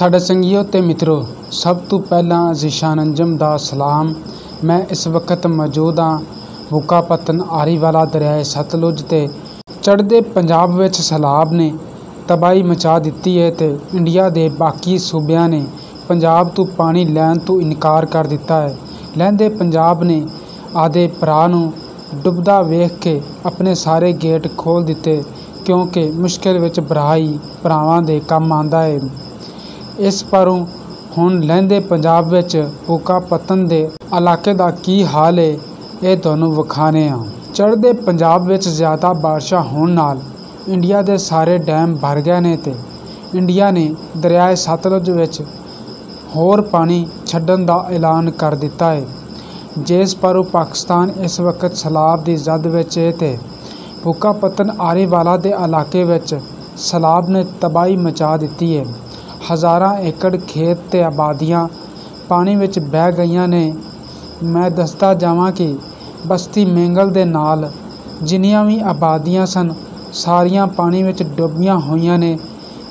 ਸਾਡੇ ਸੰਗੀਓ ਤੇ ਮਿੱਤਰੋ, ਸਭ ਤੋਂ ਪਹਿਲਾਂ ਜ਼ੀਸ਼ਾਨ ਅੰਜਮ ਦਾ ਸਲਾਮ। ਮੈਂ ਇਸ ਵਕਤ ਮੌਜੂਦ ਹਾਂ ਬੁਕਾਪਤਨ ਆਰੀਵਾਲਾ ਦਰਿਆਏ ਸਤਲੁਜ ਤੇ। ਚੜ੍ਹਦੇ ਪੰਜਾਬ ਵਿੱਚ ਸੈਲਾਬ ਨੇ ਤਬਾਹੀ ਮਚਾ ਦਿੱਤੀ ਹੈ ਤੇ ਇੰਡੀਆ ਦੇ ਬਾਕੀ ਸੂਬਿਆਂ ਨੇ ਪੰਜਾਬ ਤੋਂ ਪਾਣੀ ਲੈਣ ਤੋਂ ਇਨਕਾਰ ਕਰ ਦਿੱਤਾ ਹੈ। ਲਹਿੰਦੇ ਪੰਜਾਬ ਨੇ ਆਦੇ ਭਰਾ ਨੂੰ ਡੁੱਬਦਾ ਵੇਖ ਕੇ ਆਪਣੇ ਸਾਰੇ ਗੇਟ ਖੋਲ ਦਿੱਤੇ ਕਿਉਂਕਿ ਮੁਸ਼ਕਲ ਵਿੱਚ ਭਰਾ ਭਰਾਵਾਂ ਦੇ ਕੰਮ ਆਂਦਾ ਹੈ। ਇਸ ਪਰੋਂ ਹੁਣ ਲਹਿੰਦੇ ਪੰਜਾਬ ਵਿੱਚ ਹੁੱਕਾ ਪਤਨ ਦੇ ਇਲਾਕੇ ਦਾ ਕੀ ਹਾਲ ਏ, ਇਹ ਤੁਹਾਨੂੰ ਵਿਖਾਣੇ ਆ। ਚੜ੍ਹਦੇ ਪੰਜਾਬ ਵਿੱਚ ਜ਼ਿਆਦਾ ਬਾਰਿਸ਼ਾਂ ਹੋਣ ਨਾਲ ਇੰਡੀਆ ਦੇ ਸਾਰੇ ਡੈਮ ਭਰ ਗਏ ਨੇ ਤੇ ਇੰਡੀਆ ਨੇ ਦਰਿਆਏ ਸਤਲੁਜ ਵਿੱਚ ਹੋਰ ਪਾਣੀ ਛੱਡਣ ਦਾ ਐਲਾਨ ਕਰ ਦਿੱਤਾ ਹੈ ਜਿਸ ਪਰੋਂ ਪਾਕਿਸਤਾਨ ਇਸ ਵਕਤ ਸੈਲਾਬ ਦੀ ਜ਼ਦ ਵਿੱਚ ਹੈ ਤੇ ਹੁੱਕਾ ਪਤਨ ਆਰੀਵਾਲਾ ਦੇ ਇਲਾਕੇ ਵਿੱਚ ਸੈਲਾਬ ਨੇ ਤਬਾਹੀ ਮਚਾ ਦਿੱਤੀ ਹੈ ਹਜ਼ਾਰਾਂ ਏਕੜ ਖੇਤ ਤੇ ਆਬਾਦੀਆਂ ਪਾਣੀ ਵਿੱਚ ਬਹਿ ਗਈਆਂ ਨੇ। ਮੈਂ ਦੱਸਦਾ ਜਾਵਾਂ ਕਿ ਬਸਤੀ ਮੈਂਗਲ ਦੇ ਨਾਲ ਜਿੰਨੀਆਂ ਵੀ ਆਬਾਦੀਆਂ ਸਨ, ਸਾਰੀਆਂ ਪਾਣੀ ਵਿੱਚ ਡੁੱਬੀਆਂ ਹੋਈਆਂ ਨੇ,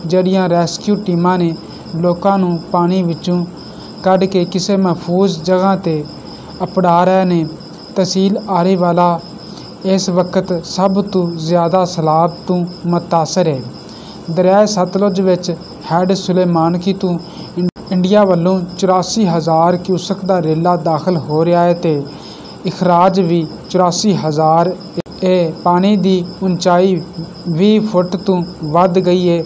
ਜਿਹੜੀਆਂ ਰੈਸਕਿਊ ਟੀਮਾਂ ਨੇ ਲੋਕਾਂ ਨੂੰ ਪਾਣੀ ਵਿੱਚੋਂ ਕੱਢ ਕੇ ਕਿਸੇ ਮਹਿਫੂਜ਼ ਜਗ੍ਹਾ ਤੇ ਅਪੜਾ ਰਹੇ ਨੇ। ਤਹਿਸੀਲ ਆਰੀਵਾਲਾ, ਇਸ ਵਕਤ ਸਭ ਤੋਂ ਜ਼ਿਆਦਾ ਸਲਾਬ ਤੋਂ ਮਤਾਸਰ ਹੈ। ਦਰਿਆ ਸਤਲੁਜ ਵਿੱਚ ਹੈਡ ਸੁਲੇਮਾਨਕੀ ਤੋਂ ਇੰਡੀਆ ਵੱਲੋਂ 84000 ਕਿਊਸਕ ਦਾ ਰੇਲਾ ਦਾਖਲ ਹੋ ਰਿਹਾ ਹੈ ਤੇ ਇਖਰਾਜ ਵੀ 84000 ਇਹ ਪਾਣੀ ਦੀ ਉਚਾਈ 20 ਫੁੱਟ ਤੋਂ ਵੱਧ ਗਈ ਹੈ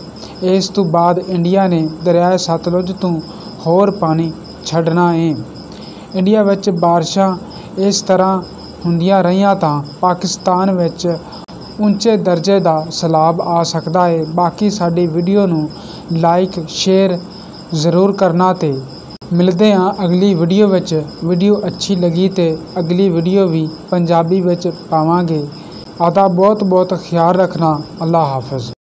ਇਸ ਤੋਂ ਬਾਅਦ ਇੰਡੀਆ ਨੇ ਦਰਿਆ ਸਤਲੁਜ ਤੋਂ ਹੋਰ ਪਾਣੀ ਛੱਡਣਾ ਹੈ ਇੰਡੀਆ ਵਿੱਚ ਬਾਰਿਸ਼ਾਂ ਇਸ ਤਰ੍ਹਾਂ ਹੁੰਦੀਆਂ ਰਹੀਆਂ ਤਾਂ ਪਾਕਿਸਤਾਨ ਵਿੱਚ ਉੱਚੇ ਦਰਜੇ ਦਾ ਸੈਲਾਬ ਆ ਸਕਦਾ ਹੈ ਬਾਕੀ ਸਾਡੀ ਵੀਡੀਓ ਨੂੰ ਲਾਈਕ ਸ਼ੇਅਰ ਜ਼ਰੂਰ ਕਰਨਾ ਤੇ ਮਿਲਦੇ ਹਾਂ ਅਗਲੀ ਵੀਡੀਓ ਵਿੱਚ। ਵੀਡੀਓ ਅੱਛੀ ਲੱਗੀ ਤੇ ਅਗਲੀ ਵੀਡੀਓ ਵੀ ਪੰਜਾਬੀ ਵਿੱਚ ਪਾਵਾਂਗੇ। ਆਦਾ ਬਹੁਤ ਬਹੁਤ ਖਿਆਲ ਰੱਖਣਾ। ਅੱਲਾ ਹਾਫਿਜ਼।